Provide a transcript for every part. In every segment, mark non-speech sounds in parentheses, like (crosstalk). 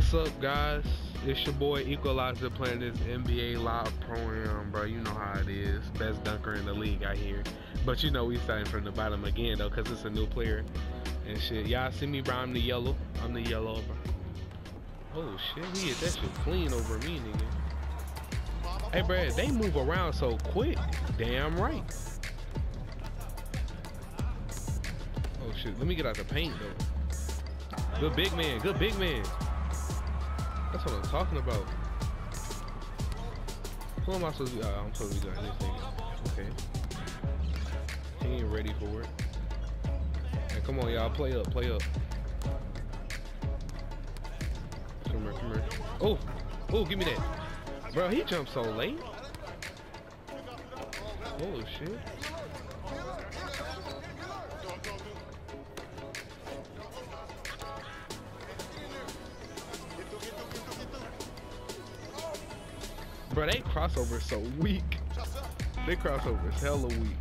What's up, guys? It's your boy Equalizer playing this NBA Live Pro-Am, bro. You know how it is. Best dunker in the league, I hear. But you know we starting from the bottom again, though, because it's a new player and shit. Y'all see me, bro? I'm the yellow. I'm the yellow, bro. Oh, shit. He hit that shit clean over me, nigga. Hey, bro, they move around so quick. Damn right. Oh, shit. Let me get out the paint, though. Good big man. Good big man. That's what I'm talking about. Who am I supposed to be? Uh, I'm supposed to be doing nigga. Okay. He ain't ready for it. Come on, y'all. Play up. Play up. Come here. Come here. Oh. Oh, give me that. Bro, he jumped so late. Oh, shit. Bro, they crossover so weak. They crossover is hella weak.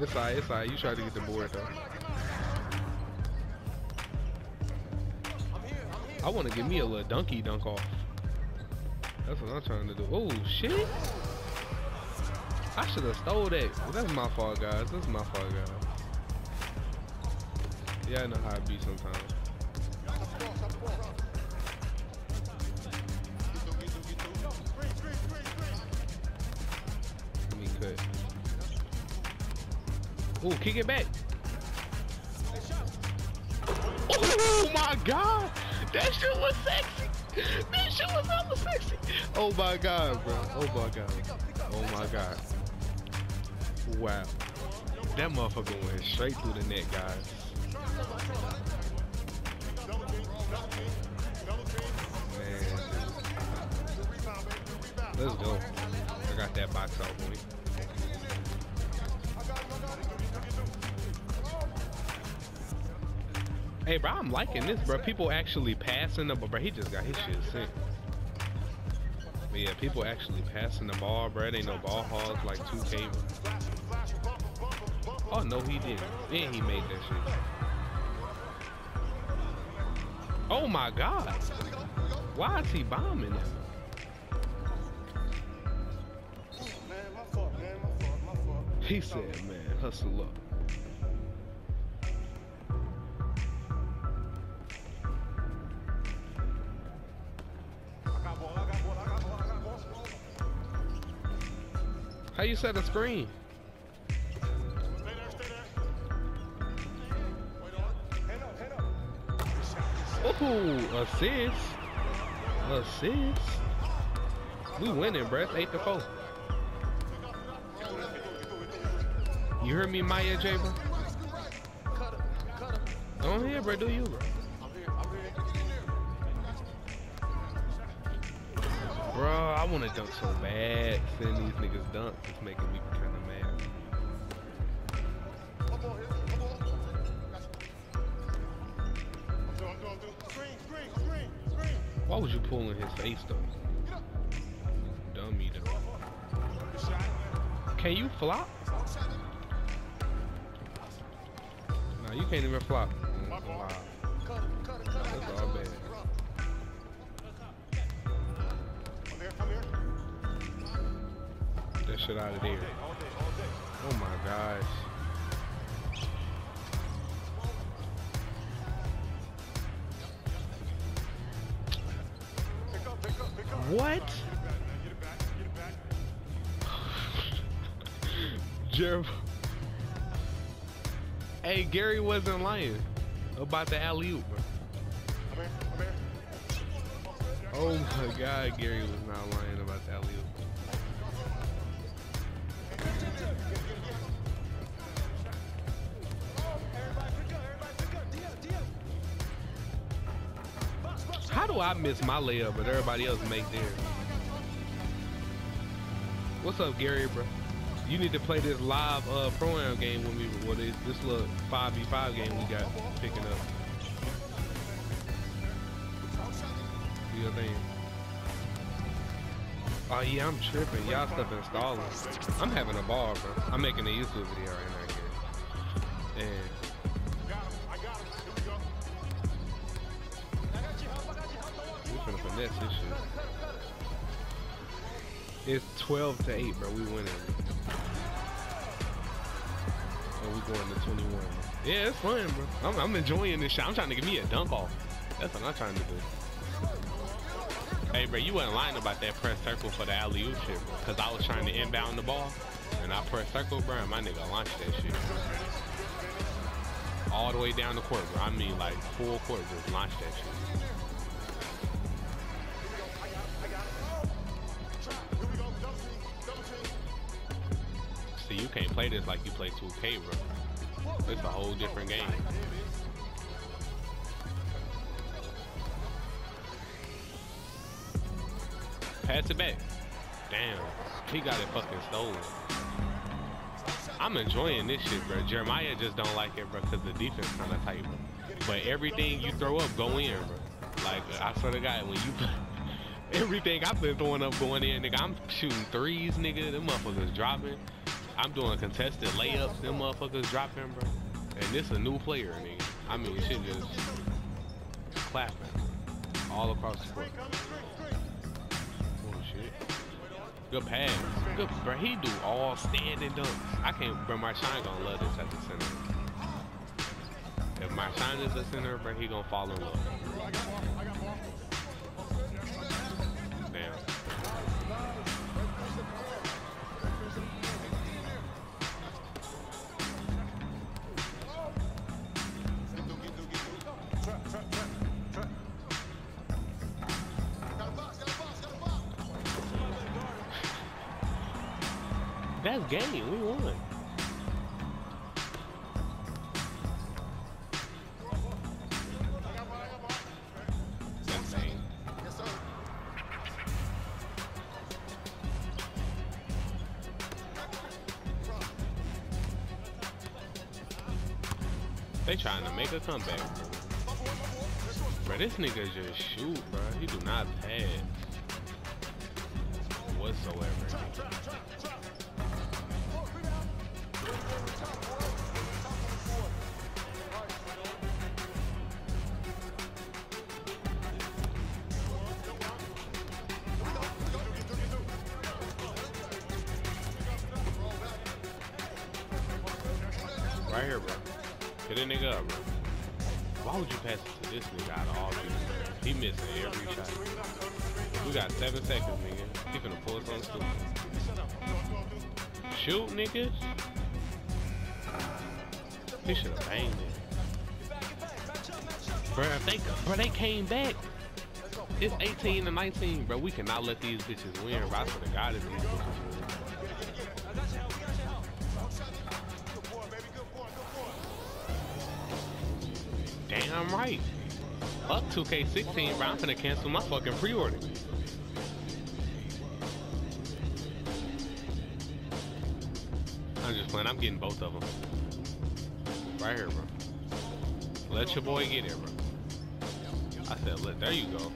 It's alright, it's alright. You try to get the board though. I want to give me a little donkey dunk off. That's what I'm trying to do. Oh shit! I should have stole that. That's my fault, guys. That's my fault, guys. Yeah, I know how it be sometimes. Ooh, kick it back. Oh my god! That shit was sexy! That shit was hella sexy! Oh my god, bro. Oh my god. Oh my god. Wow. That motherfucker went straight through the net, guys. Man. Let's go. I got that box out, boy. Hey, bro, I'm liking this, bro. People actually passing the ball, bro. He just got his shit sick. But yeah, people actually passing the ball, bro. It ain't no ball hogs like 2K. Oh, no, he didn't. Then he made that shit. Oh, my God. Why is he bombing that? He said, man, hustle up. How you set a screen? Ooh, assist. Assist. We winning, bruh. 8 to 4. You heard me, Maya J, bro? Go ahead, bro. Do you, bro? Bro, I want to dunk so bad. Seeing these niggas dunk is making me kind of mad. Why was you pulling his face though? Dummy though. Can you flop? Nah, you can't even flop. That's all bad. That shit out of there. Oh my gosh. What? (laughs) Jeremy. Hey, Gary wasn't lying about the alley oop. Oh my God, Gary was not lying about the alley oop. Do I miss my layup but everybody else make theirs? What's up, Gary, bro? You need to play this live uh, pro-am game with me. What is this little 5v5 game we got picking up? Your thing. Oh yeah, I'm tripping. Y'all stuff installing. I'm having a ball, bro. I'm making a YouTube video right now. Here. And It's 12 to 8, bro. We winning. And we going to 21. Yeah, it's fun, bro. I'm, I'm enjoying this shit. I'm trying to give me a dunk off. That's what I'm trying to do. Hey, bro, you wasn't lying about that press circle for the alley-oop shit, bro. Because I was trying to inbound the ball, and I press circle, bro, and my nigga launched that shit. All the way down the court, bro. I mean, like, full court, just launched that shit. Play this like you play 2K, bro. It's a whole different game. Pass it back. Damn. He got it fucking stolen. I'm enjoying this shit, bro. Jeremiah just don't like it, bro, because the defense kind of tight, bro. But everything you throw up, go in, bro. Like, I swear to God, when you... (laughs) everything I've been throwing up going in, nigga. I'm shooting threes, nigga. Them motherfuckers dropping. I'm doing contested layups. Them motherfuckers dropping, bro. And this a new player, nigga. I mean, shit just clapping all across the court. Good pass. Good, bro. He do all standing dunks. I can't, bro. Marshawn gonna love this at the center. If Marshawn is the center, bro, he gonna fall in love. Damn. That's game. We won. They trying to make a comeback. Bro, this nigga just shoot, bro. He do not pass whatsoever. Right here, bro. Hit a nigga up, bro. Why would you pass it to this nigga out of all people? He missing every shot. We got seven seconds, nigga. He finna pull us on the stupid. Shoot, niggas. He should have banged it. Bro, they, bro, they came back. It's 18 to 19, bro. We cannot let these bitches win, bro. I swear to God, if these bitches win. Damn right. Up 2K16, bro. I'm finna cancel my fucking pre-order. I'm just playing. I'm getting both of them. Right here, bro. Let your boy get it, bro. I said, let. There you go.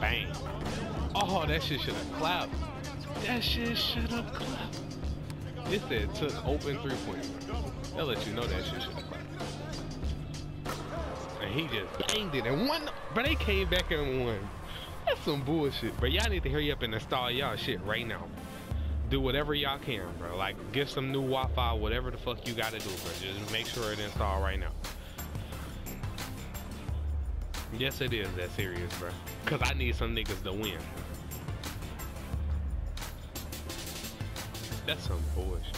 Bang. Oh, that shit should have clapped. That shit should have clapped. It said took open three pointer. They'll let you know that shit should have clapped. And he just banged it and won. But they came back and won. That's some bullshit. But y'all need to hurry up and install y'all shit right now. Do whatever y'all can, bro. Like, get some new Wi-Fi, whatever the fuck you gotta do, bro. Just make sure it installed right now. Yes, it is that serious, bro. Cause I need some niggas to win. That's some bullshit.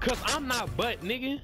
Cause I'm not butt, nigga.